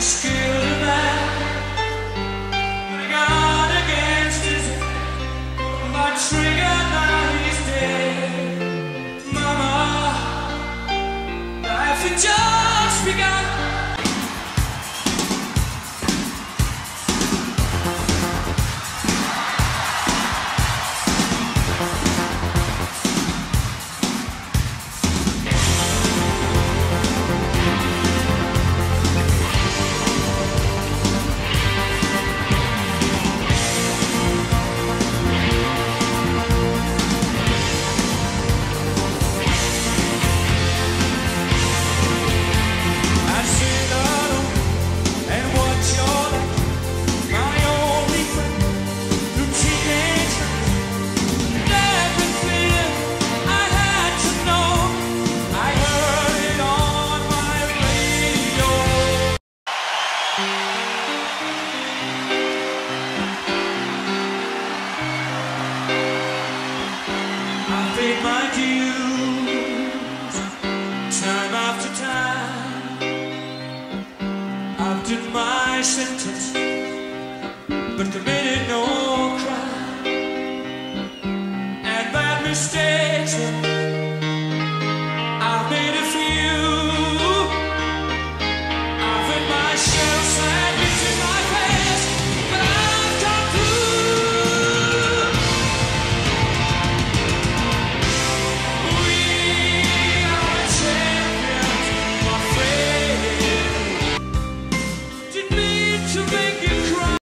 skill my dues time after time. I've done my sentence.